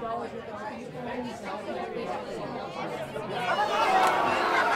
dollars worth of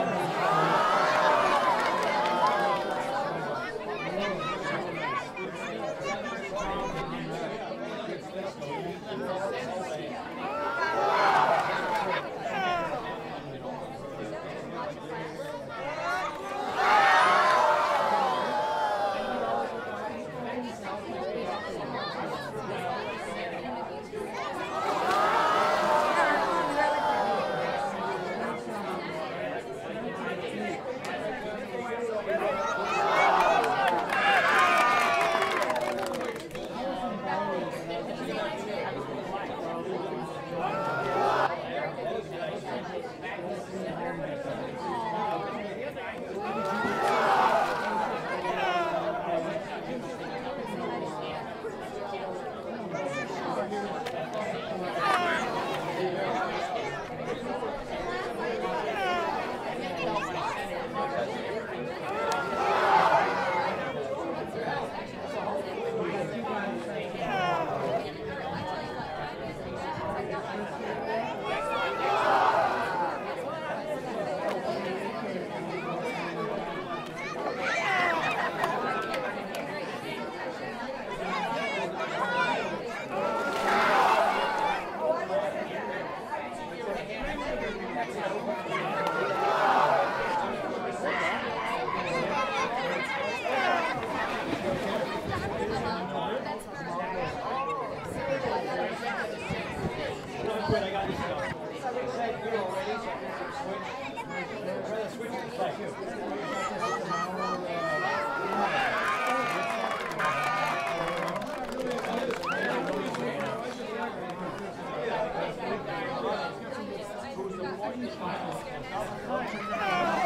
Switch. Try to switch to play. Thank you.